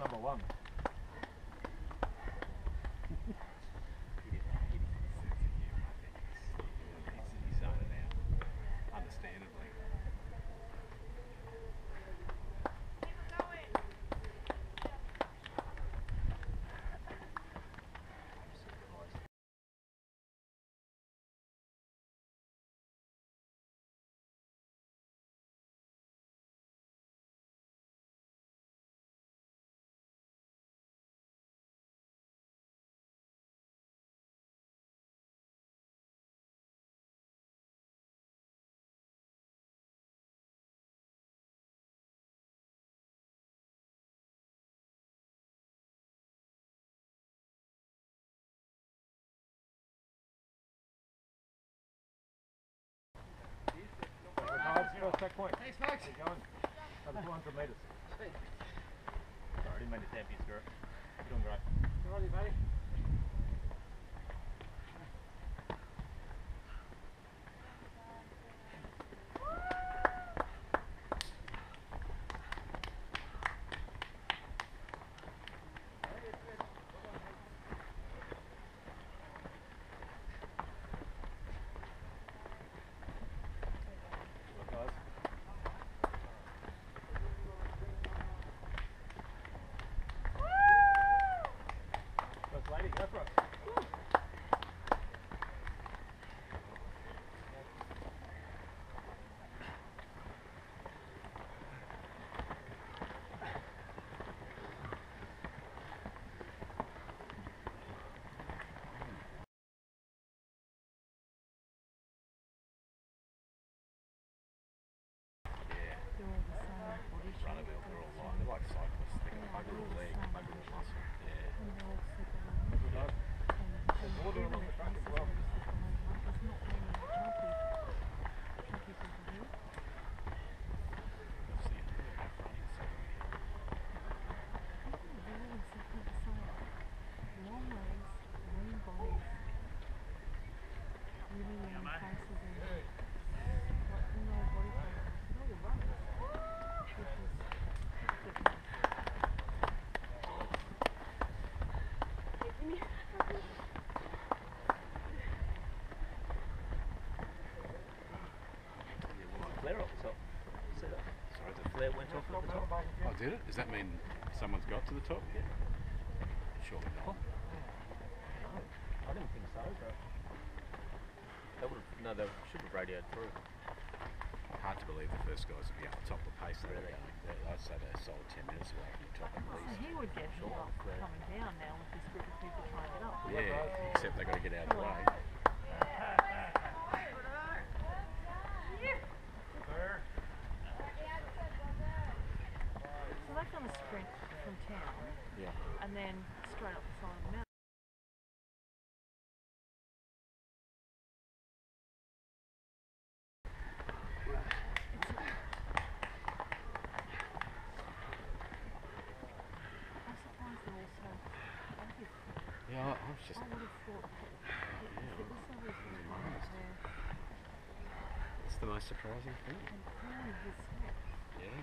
number one. Go. Thanks, Max. How you going? About 200 metres. Sorry, I didn't mean You're doing great. You're all right, buddy. plate went off at the top. Oh, did it? Does that mean someone's got to the top? Yeah. Surely not. No, I didn't think so, but they would have, no, they should have radioed through. Hard to believe the first guys would be up the top of the pace. Really? I'd say they're solid 10 minutes away from the top at least. So he would get sure. coming down now with this group of people trying to get up. Yeah, except they've got to get out of the way. It's just. It's the most surprising thing. Yeah.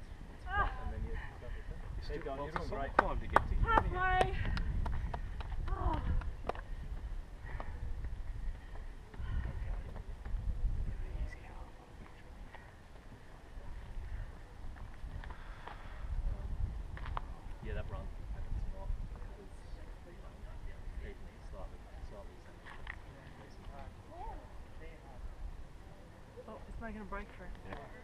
thing. It's Keep You're doing great. Time to get to you. it? Halfway. Oh. Yeah, that run happens a lot because even it's slightly, slightly Oh, it's making a breakthrough.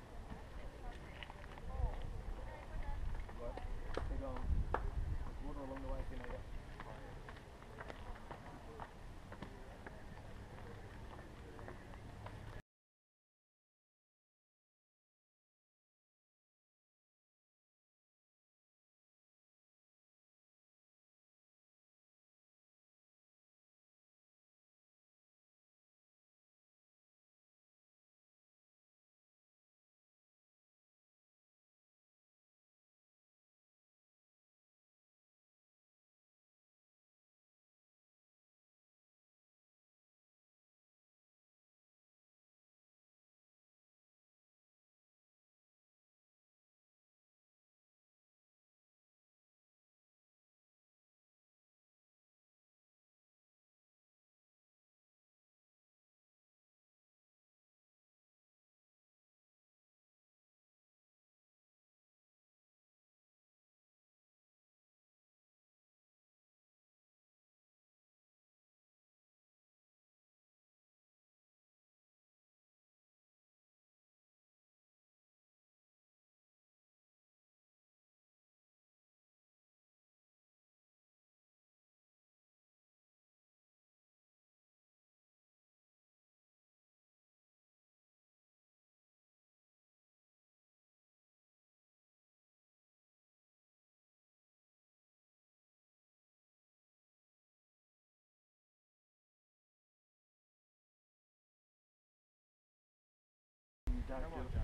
Come on, Jack.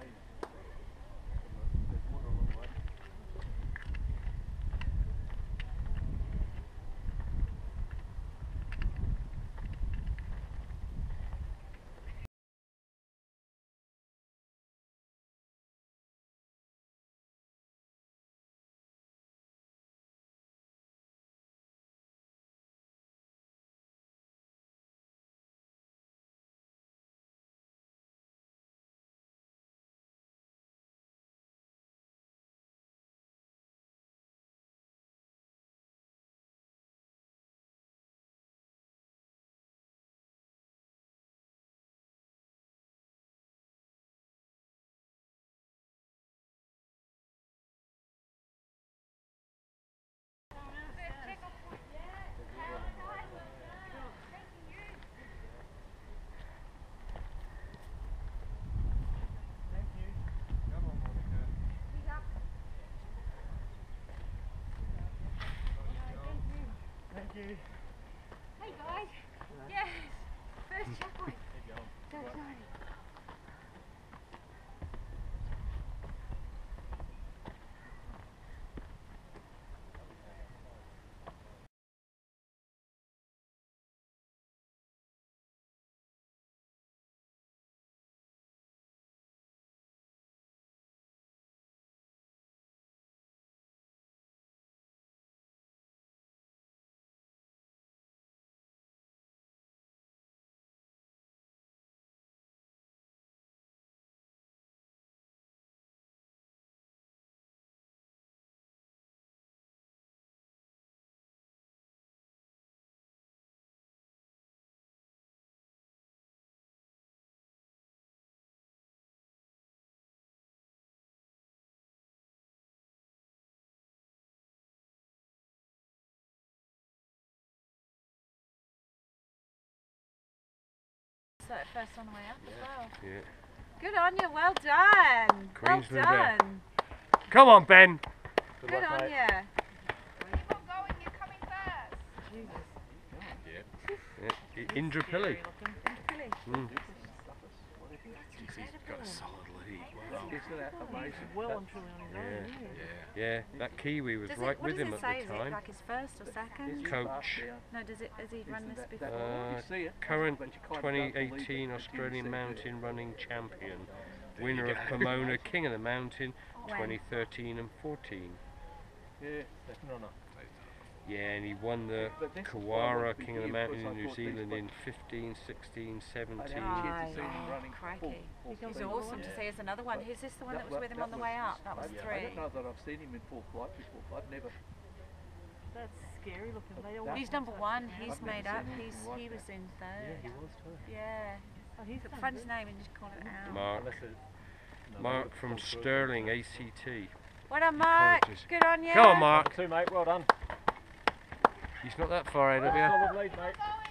Hey. There's water along the way. Thank you. Come on, Monica. Thank you. Hey guys. Yes. First checkpoint. Keep going. So excited. So first on the way up as well. Yeah. Good on you. Well done. Queensland well Bear. done. Come on, Ben. Good, Good luck, on mate. you. Keep on going. You're coming first. Jesus. Yeah. I- Indrapilli. Billy. Mm. He's got a solid lead. Wow. Isn't that amazing? Well and truly on his own. Yeah. isn't? Yeah, that Kiwi was Does right it, what with does him it at say? the Is it time. like his first or second? Coach. No, does it? Has he run this that- before? Uh, You see it, current but you kind of don't believe it 2018 Australian mountain running champion. There winner of go. Pomona King of the Mountain When? 2013 and 14. Yeah. Second runner. Yeah, and he won the But that's why I Kawara King of the Mountain in New Zealand in 15, 16, I 17. had a chance to Right. Oh, crikey. full, full He's It was speed. awesome to see. There's another one. Who's this the one that, was with him on the way was- up? That was three. I don't know that I've seen him in full flight before. I've never. That's scary looking. They all He's number one. He's I've made up. He's like he that. was in Yeah, third. he was too. Yeah. Oh, he's But done find his good. name and just call it out. Mark. Unless Mark from. Stirling ACT. Well done, Mark. Apologies. Good on you. Come on, Number Mark. two, mate. Well done. He's not that far ahead of you.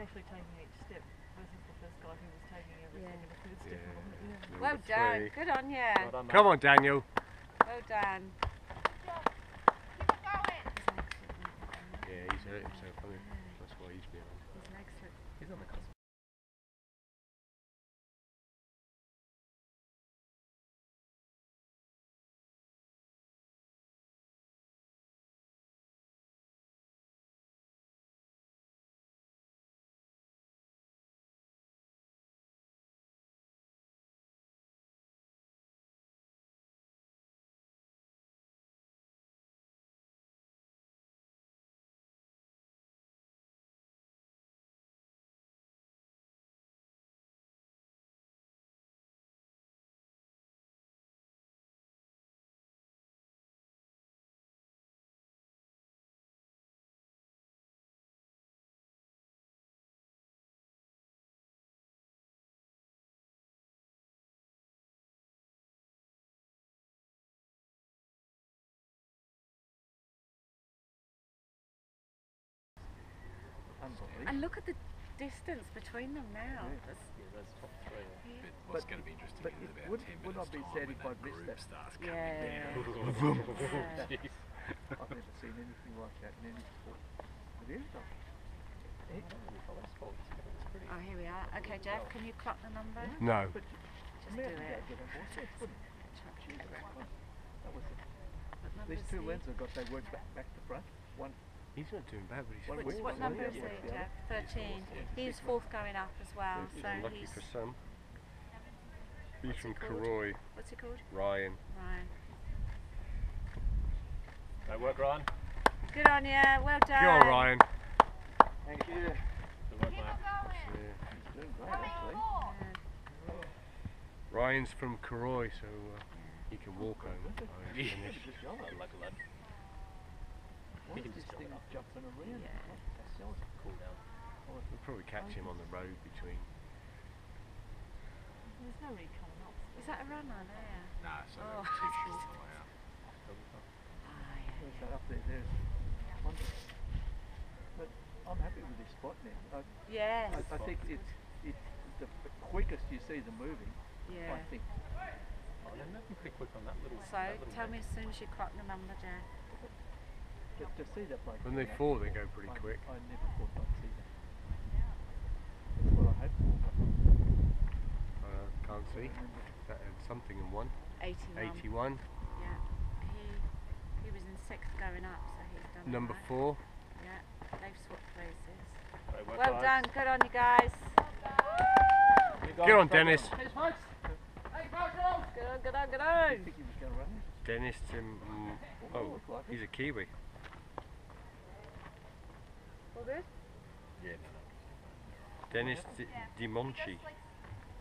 Actually taking each step versus the first guy who was taking every Yeah. second. It's it's Yeah. different. Yeah. Well done. three. Good on you. Well done. Come on, Daniel. Well done. Keep it going. Yeah, he's hurt himself, And look at the distance between them now. Yeah. That's, Yeah, those top three. But what's But- going to be interesting but in about would- 10 would minutes I be time sad when if that I'd missed group that? starts coming Yeah. down. Yeah. Jeez. I've never seen anything like that in any sport. Have you? Oh. Eh? No. oh, here we are. Okay, Jeff, can you clock the number? No. But Just do it. get on board. Yeah, couldn't. Chuck Jeez, it. that was- it. These two lenses lens have got they work back back to front. One He's not doing bad, but he's What- Which, fourth, number is he, Jeff? 13. He's fourth going up as well. He's So unlucky he's. for some. He's What's from it? Cooroy. What's he called? Ryan. Ryan. Great work, Ryan. Good on you. Well done. Go on, Ryan. Thank you. Good work, mate. Yeah. He's doing great actually. Yeah. Ryan's from Cooroy, so uh, he can walk home. I Yeah. finished. Just yellow. Like a lad. Why He is can just thing it up. jumping around? Yeah. That's yellow. Cool down. We'll probably catch him on the road between. There's no recon up. Is that a runner there? Nah, so Oh. they're too short on the way out. Ah, yeah. There's that up there. There's one. But I'm happy with this spot now. I, Yes. I, I think it's it's the quickest you see them moving. Yeah. I think. Oh, then make them pretty quick on that little. So that little tell bit. me as soon as you clock the number, Jeff. To, to see that bloke. When they doing that, fall, they go pretty I, quick. I never thought I'd see that. That's what I hoped for. Uh, can't see. Remember. That had something in one. 81. 81. Yeah. He he was in sixth going up, so he's done Number alright. four. Yeah. They've swapped places. Great work, Well done. Good on you guys. Keep Get on, straight Dennis. on. Good on. Good on. Good on. didn't think he was going to run it. Dennis. Um, oh, looked like it. he's a Kiwi. All. Yeah, no, no. Dennis Di, Dimonci.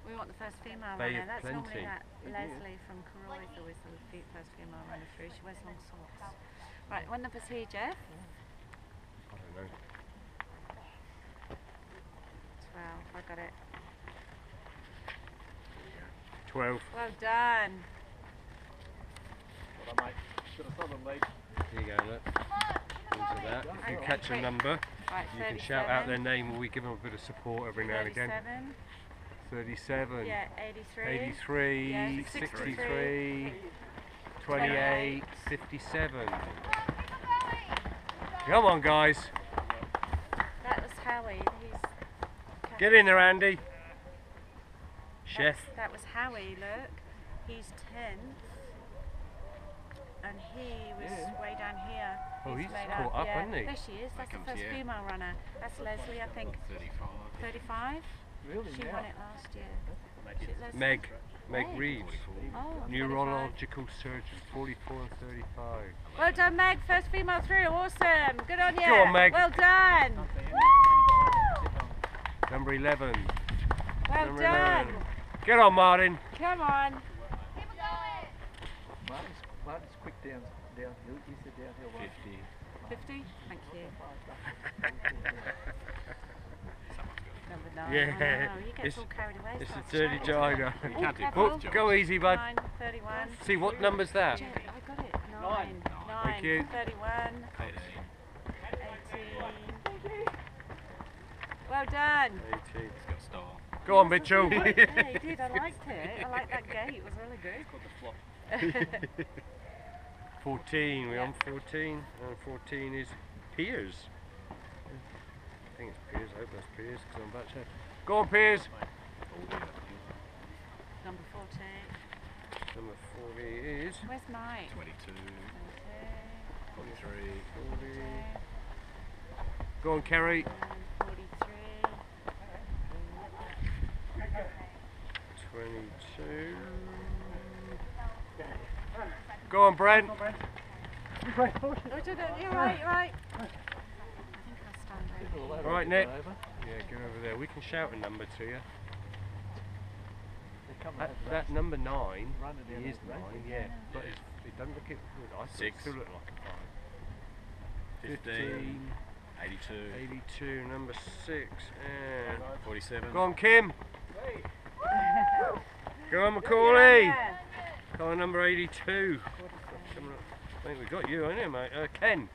We want the first female Bay runner. of That's normally that Leslie from Cooroy is always the fe- first female runner through. She wears long socks. Right, what number's he, Jeff? I don't know. 12. I got it. 12. Well done. Well done, mate. Got a southern lead. Here you go, look. Into that. If you catch a wait. number, Right, you can shout out their name or we give them a bit of support every now and again. 37, 37. Yeah, 83. 83, Yeah, 63, 63, 28, 57. Come on, guys. That was Howie. He's Get in there, Andy. Chef. That was Howie, look. He's 10th. And he was Yeah. way down here. Oh, he's made caught up, yeah. hasn't he? There she is. That's the first here. female runner. That's Leslie, I think. 35. 35? Really She now? won it last year. She, Meg. Meg Meg. Reeves. 44. Oh, 35. Neurological surgeon, 44 and 35. Well done, Meg. First female through. Awesome. Good on you. Go on, Meg. Well done. Number 11. Well Number done. 11. Get on, Martin. Come on. Martin's, Martin's quick down, downhill. He's the downhill one. 50. 50. Thank you. Number nine. Yeah, I know. He gets it's- all carried away. It's a dirty shouting. tiger. You can't do both jobs. Go easy, bud. Nine, 31. See, what number's that? Jen, I got it. Nine. Nine. Thank you. 31. 18. 18. Well done. 18. It's got style. Go on, Mitchell. yeah, you did. I liked it. I liked that gate. It was really good. 14. We're on 14. And 14 is Piers. I think it's Piers. I hope that's Piers because I'm about to. Go on, Piers. Number 14. Number 40 is. Where's Mike? 22. 22. 43. 40. Go on, Kerry. And 43. 22. Go on, Brent. Oh, do it. You're right, you're right. I think I'll stand over here. All right, Nick. Yeah, get over there. We can shout a number to you. They come and That, that number nine Running is that road. nine, yeah. But it's, it doesn't look it. I Six. still look like a five. 15. 82. 82, number six, and 47. go on, Kim. Go on, Macaulay. Yeah. Go on, number 82. Up- I think we've got you, haven't you, mate? Uh, Ken.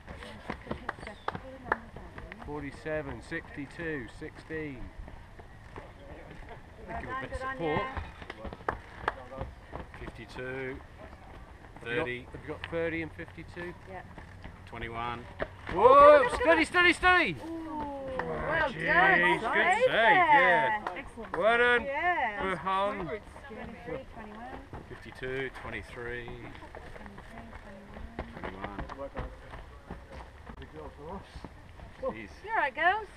47, 62, 16. Well Give a bit of support. you. 52. Have you got- 30. Have you got 30 and 52? Yeah. 21. Whoa! Steady, steady, steady! Well Jeez, done. good save, yeah. there. Excellent. Well done, Yeah. Burhan. 23, 21. 52. 23. 21. The girls are off. Jeez. You alright, girls?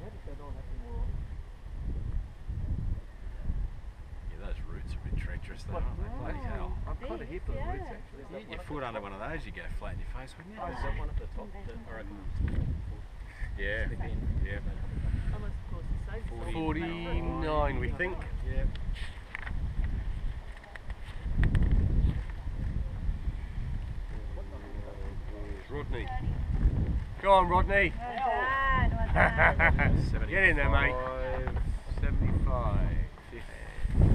How did that not happen more often? Yeah, those roots are a bit treacherous though, aren't they? Bloody hell. I'm kind of hip to the roots yeah. actually. Is You that get your one foot under one of those, you go flat in your face, wouldn't you? at- Is that one at the top? I reckon. Yeah. Yeah. Unless, of course, it's safe. 49, we think. Yeah. Rodney. Go on, Rodney. Well done, well done. Get in there, mate. 75.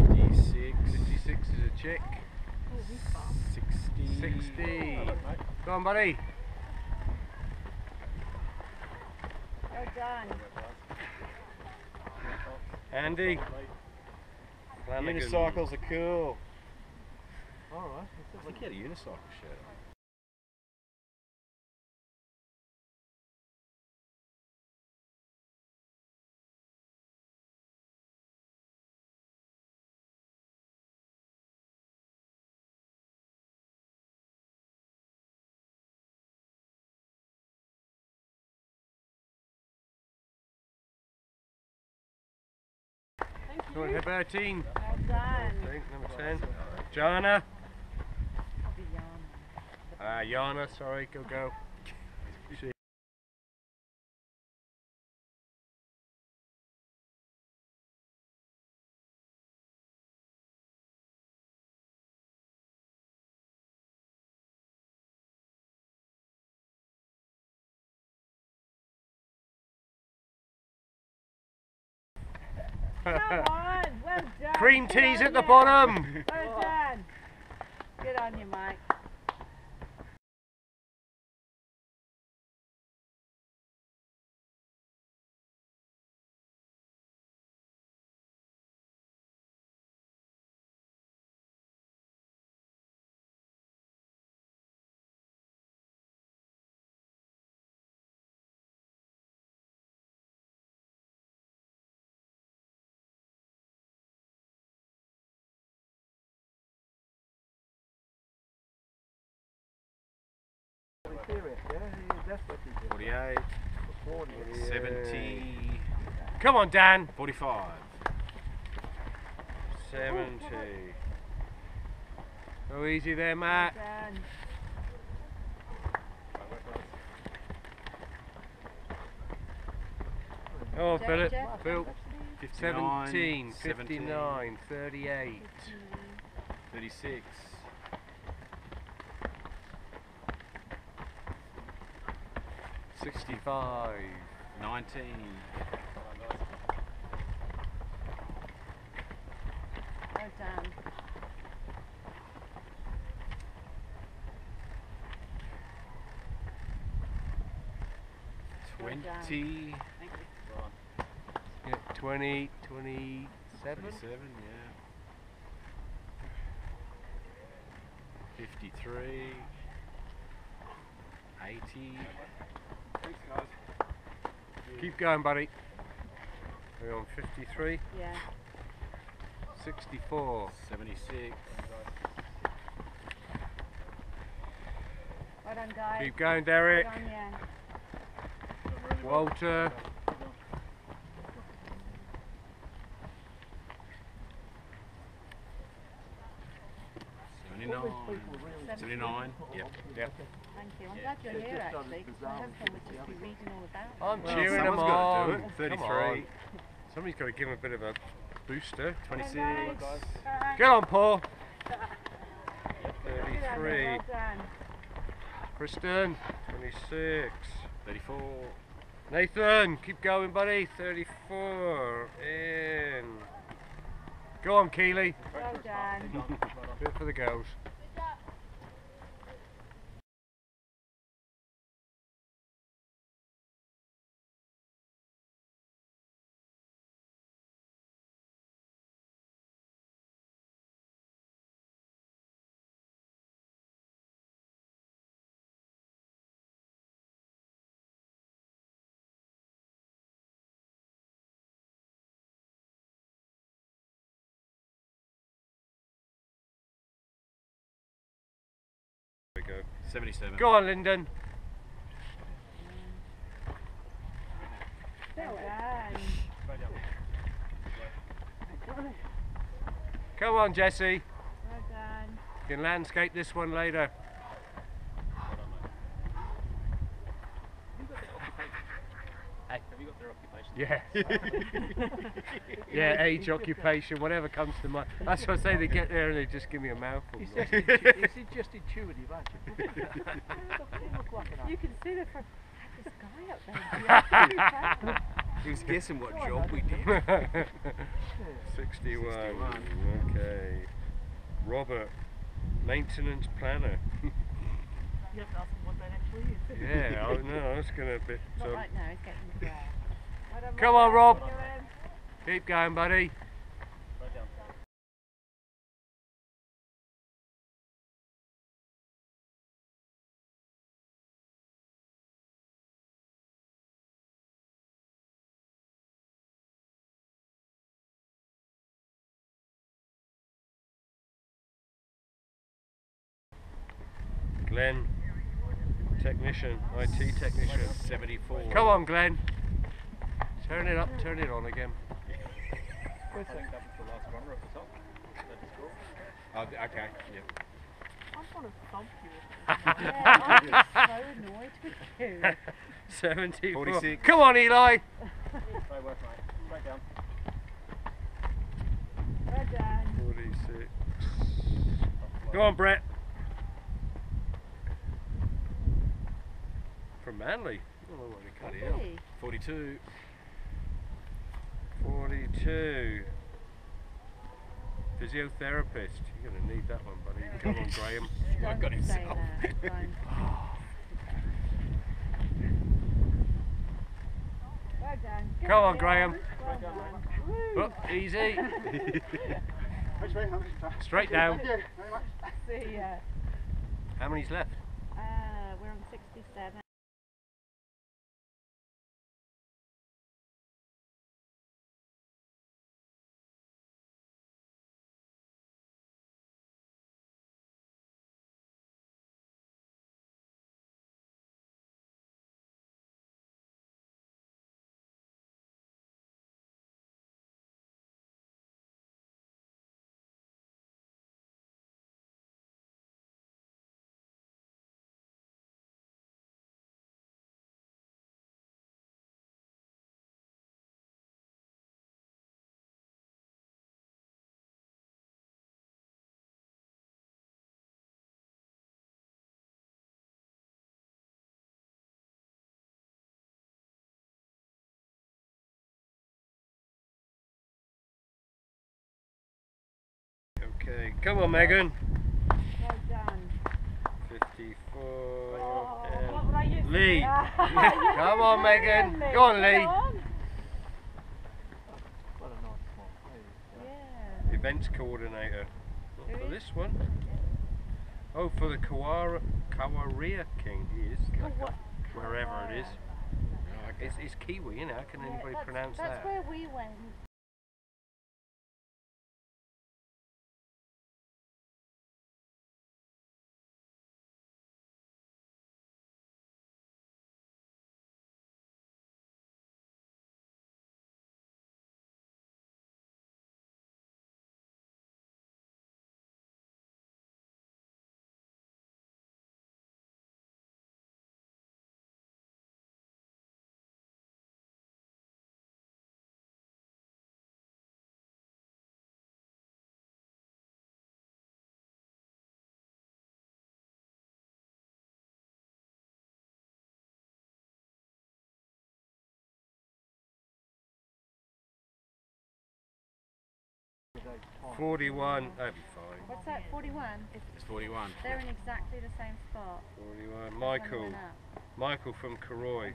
56. 56 is a chick. 60. 60. Go on, buddy. Well done. Andy. Flanagan. Unicycles are cool. Alright. I think he had a unicycle shirt Go on, Hebertine. Well done. Number 10. Jana. Ah, Jana, sorry, go, go. Cream tea's at the bottom. Well on you, Mike. 48, 70, Come on, Dan. 45. 70. Go easy there, Well Matt. done. Oh, Jack, Philip. Phil. 17, 17, 59, 38. 36, 65. 19, Well done. Well done. 20, Thank you. Yeah, 20, 27. 27, yeah. 53, 80, Keep going, buddy. We're on 53, Yeah. 64. 76, Well done, guys. Keep going, Derek. Good on ya. Walter. All these people really 79, yep. Yep. Thank you. I'm glad you're here actually, because my husband would just be reading all about it. I'm Well, cheering them someone's gotta on. do it. 33. on. Somebody's got to give him a bit of a booster. 26, Get on, Paul. Good on you, 33. Well. Kristen, 26. 34, Nathan, keep going, buddy. 34. In. Go on, Keely. Well done. Do it for the girls. 77. Go on, Lyndon. Well done. Come on, Jesse. Well done. You can landscape this one later. Hey, have you got their occupation? Yeah. yeah, age, occupation, whatever comes to mind. That's what I say. They get there and they just give me a mouthful. It's just, intu- just intuitive, actually. They look like You can see the front. This guy up there. He was guessing what job we did. 61. 61. Okay. Robert, maintenance planner. You have to ask them what that actually is. yeah, I know. I was going to bit. Not Um, right now, he's getting the grab. Well done, Come on. Rob. Keep going, buddy. Glenn, technician, IT technician. 74. Come on, Glenn. Turn it up, turn it on again. I think that was the last runner at the top. That is cool. Oh, th- okay, yeah. I want to thump you. Yeah, I'm so annoyed with you. 74. 46. Come on, Eli. Great work, mate. Straight down. Well done. 46. Go on, Brett. From Manly. Oh, what a cut out. 42, 42. Physiotherapist. You're going to need that one, buddy. Come on, Graham. Don't got say himself. that. Well Come on. Graham. Well done. Woo. Oh, easy. Which way? How much? Straight down. Thank you very much. See ya. How many's left? Uh, we're on 67. Okay, come on, Megan. Well done. 54. Oh, and what would I use? Lee. Come on, Megan. Go on, Lee. What a nice smile. There you go. Yeah. Events coordinator. Not for this one. Oh, for the Kawara, Kawaria King, he is. like wherever it is. It's, it's Kiwi, you know. How can Yeah, anybody that's, pronounce that's that? That's where we went. 41. That'd be fine. What's that? 41? It's 41. They're in exactly the same spot. 41. Michael. Michael from Cooroy.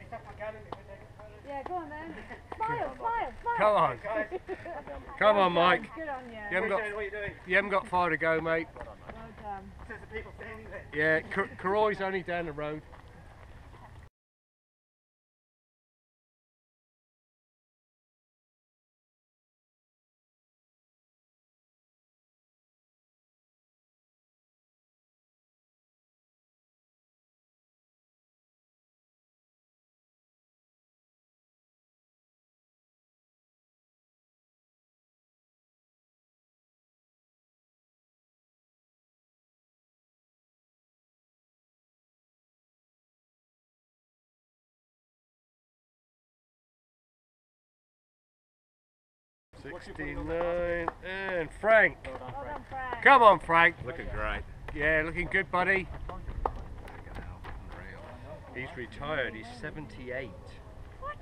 Yeah, go on then. Smile, smile, smile. Come on. Come on, Mike. Good on you. You haven't got, What you haven't got far to go, mate. Well done. There's the people standing there. Yeah, Kar- Cooroy's only down the road. Sixty-nine and Frank. Well done, Frank. Come on, Frank. Looking great. Yeah, looking good, buddy. Fucking hell. Unreal. He's retired. He's seventy-eight. What?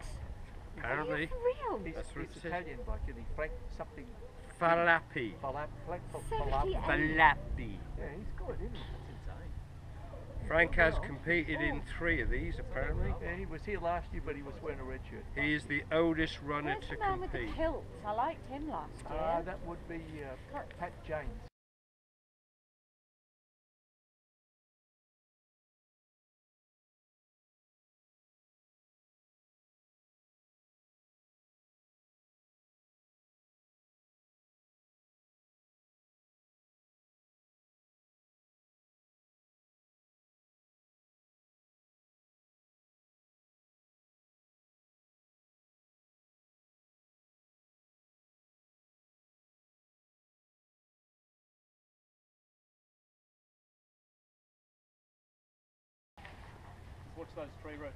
Apparently, Are you for real? He's, That's what he's. Italian, like, isn't he? Frank something. Falapi. Falap, Falap, Seventy-eight. Falapi. Yeah, he's good, isn't he? That's insane. Frank has competed in three of these, apparently. Yeah, he was here last year, but he was wearing a red shirt. He is the oldest runner Where's to the man with the compete. kilt? I liked him last year. Uh, that would be uh, Pat James. those tree roots.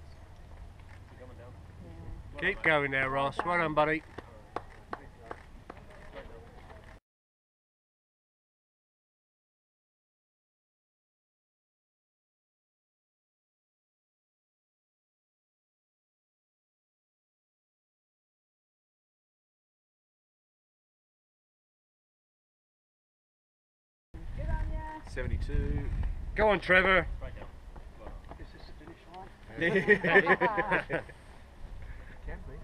Yeah. Keep going there, Ross. Well done, buddy. Seventy-two. Go on, Trevor. Can be.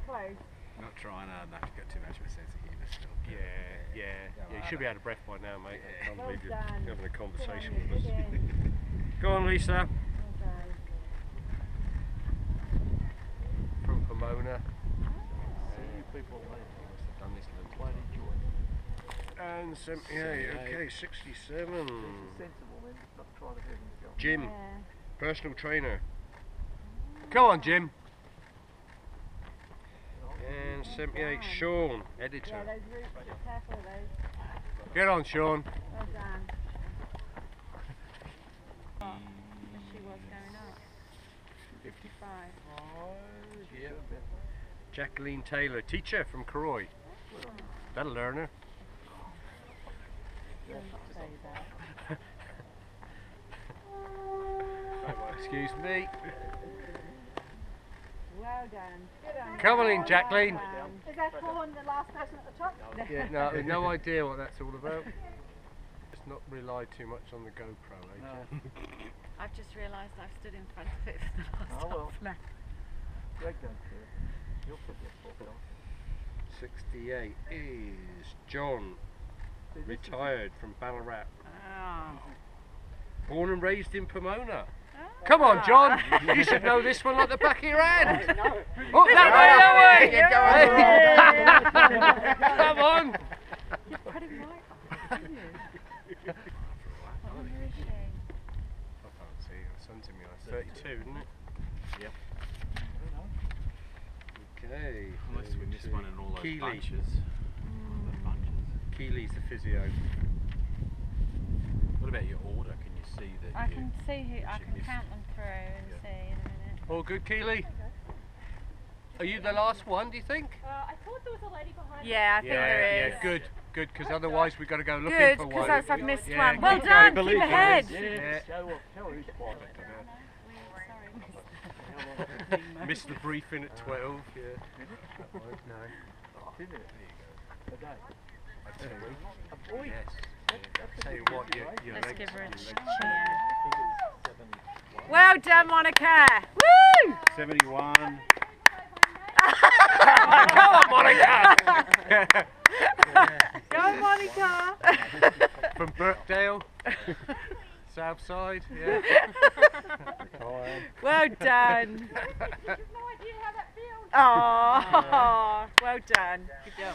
Close. Not trying hard enough to get too much of a sense of humour still. but, yeah, yeah. You should be out of breath by now, mate. I can't Well believe you're done. having a conversation with us. Go on, Lisa. Well. From Pomona. See you people have done this loads of Won't times. enjoy it. And 78, okay, 67. Sensible then, not trying to hurt himself. Jim, Yeah. personal trainer. Go on, Jim. And 78, Sean, Yeah, editor. those roots, careful those. Get on, Sean. Well done. As she was going up. 55. Yeah. Jacqueline Taylor, teacher from Cooroy. That'll learn her. Don't say that. Excuse me. Well done. On. Come on in, Jacqueline. done. Is that Paul the last person at the top? Yeah, no, I've no idea what that's all about. Just not rely too much on the GoPro, eh? No. I've just realised I've stood in front of it for the last Oh, well. half an hour. Greg don't care. He'll put that book on. 68 is John, See, this is- retired from Ballarat. Oh. Born and raised in Pomona. Come on, John. Ah. you should know this one like the back of your hand. No. Oh, that way, that way. Come on. You're putting right up, didn't you? What number is she? I can't see. The sun's in my eyes. 32, isn't it? Yep. Okay. Unless we missed one in all those Keeley. bunches. All the bunches. Keely's the physio. What about your order? Can you see that I you can see who, I can missed? count them through and Yeah. see in a minute. All good, Keely? Are you the last one, do you think? Uh, I thought there was a lady behind Yeah, I think there is. yeah, good, good, because otherwise we've got to go looking Good, for because one. that's I've missed Yeah, one. Well done, keep ahead. Yeah, Yeah. Show, off- tell who's quiet. Missed the briefing at 12. Yeah. Didn't it? A day. A week? Yes. That's a Tell you what, you, rate. Let's give her a cheer. legs- I think it's 71. Well done, Monica. Woo! 71. Come on, Monica! Go, Monica. From Birkdale, South Side. Yeah. well done. Oh, well done. Good job.